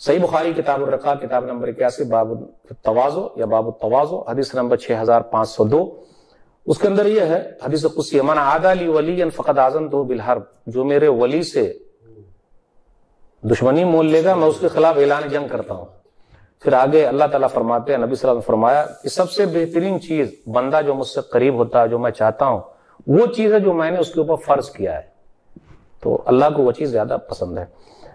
सही बुखारी किताब रखा किताब नंबर इक्यासी बाबू तवाजो या बाबू तवाजो, हदीस नंबर छह हज़ार पाँच सौ दो। उसके अंदर यह है, हदीस कुसी मन आदाली वली फ़कत आज़म दो बिलहर जो मेरे वली से दुश्मनी मोल लेगा, मैं उसके खिलाफ ऐलान जंग करता हूँ। फिर आगे अल्लाह ताला फरमाते हैं, नबी सल्लल्लाहु अलैहि वसल्लम फरमाया कि सबसे बेहतरीन चीज़ बंदा जो मुझसे करीब होता है, जो मैं चाहता हूँ, वो चीज़ है जो मैंने उसके ऊपर फ़र्ज़ किया है। तो अल्लाह को वो चीज़ ज़्यादा पसंद है।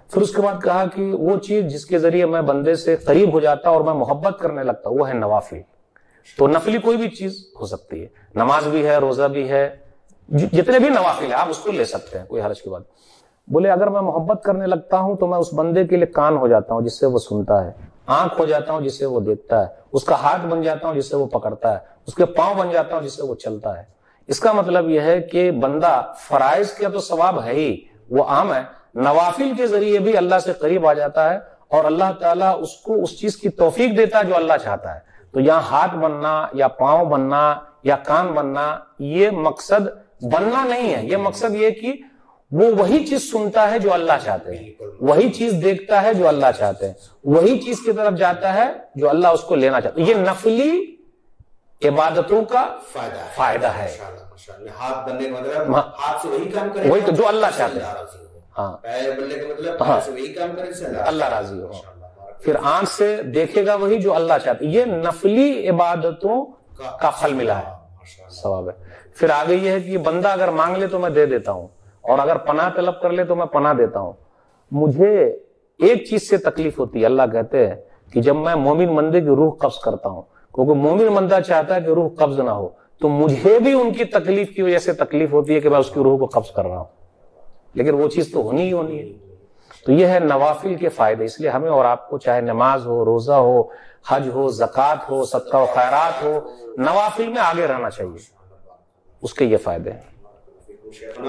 फिर उसके बाद कहा कि वो चीज़ जिसके ज़रिए मैं बंदे से करीब हो जाता और मैं मोहब्बत करने लगता, वो है नवाफिल तो नफली कोई भी चीज़ हो सकती है। नमाज़ भी है, रोजा भी है। जितने भी नवाफिल है, आप उसको ले सकते हैं, कोई हर्ज की बात बोले, अगर मैं मोहब्बत करने लगता हूँ तो मैं उस बंदे के लिए कान हो जाता हूँ, जिससे वो सुनता है। आँख हो जाता हूँ, जिससे वो देखता है। उसका हाथ बन जाता हूँ, जिससे वो पकड़ता है। उसके पाँव बन जाता हूँ, जिससे वो चलता है। इसका मतलब यह है कि बंदा फराइज का तो सवाब है ही, वो आम है नवाफिल के ज़रिए भी अल्लाह से करीब आ जाता है और अल्लाह ताला उसको उस चीज़ की तोफीक देता है जो अल्लाह चाहता है। तो यहाँ हाथ बनना या पाँव बनना या कान बनना ये मकसद बनना नहीं है। ये मकसद ये कि वो वही चीज़ सुनता है जो अल्लाह चाहते हैं। वही चीज़ देखता है जो अल्लाह चाहते हैं। वही चीज़ की तरफ़ जाता है जो अल्लाह उसको लेना चाहता है। ये नफली इबादतों का फ़ायदा है। फ़ायदा है। हाथ बनने का मतलब। हाथ से वही काम करे वही तो जो अल्लाह चाहते हैं। हो। हाँ का मतलब हाँ। वही काम करे अल्लाह राज़ी हो। फिर आँख से देखेगा वही जो अल्लाह चाहते ये नफली इबादतों का फल मिला है। सवाब है। फिर आगे ये है कि बंदा अगर मांग ले तो मैं दे देता हूँ। और अगर पना तलब कर ले तो मैं पना देता हूँ। मुझे एक चीज़ से तकलीफ़ होती है। अल्लाह कहते हैं कि जब मैं मोमिन मंदे की रूह कब्ज करता हूँ क्योंकि मोमिन मंदा चाहता है कि रूह कब्ज ना हो तो मुझे भी उनकी तकलीफ़ की वजह से तकलीफ़ होती है कि मैं उसकी रूह को कब्ज कर रहा हूँ। लेकिन वो चीज़ तो होनी ही होनी है तो यह है नवाफिल के फ़ायदे इसलिए हमें और आपको चाहे नमाज़ हो रोजा हो हज हो जक़ात हो सदका व खैरात हो नवाफिल में आगे रहना चाहिए उसके ये फ़ायदे हैं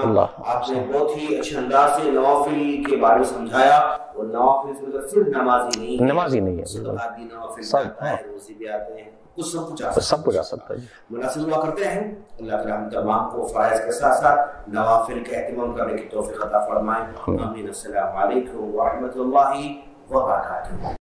अल्लाह। आपने बहुत ही अच्छे अंदाज से नवाफिल के बारे में समझाया और नवाफिल मतलब सिर्फ़ नमाज़ ही नहीं। नमाज़ ही नहीं है सब, है। रोज़े भी आते हैं कुछ सब कुछ आ तो सब कुछ आ सकता है। मुनासिब दुआ करते हैं। अल्लाह ताला हम तमाम को फ़राइज़ के साथ साथ नवाफिल के एहतमाम करने की तौफीक अता फरमाए। आमीन। अस्सलाम वालेकुम व रहमतुल्लाहि व बरकातुहू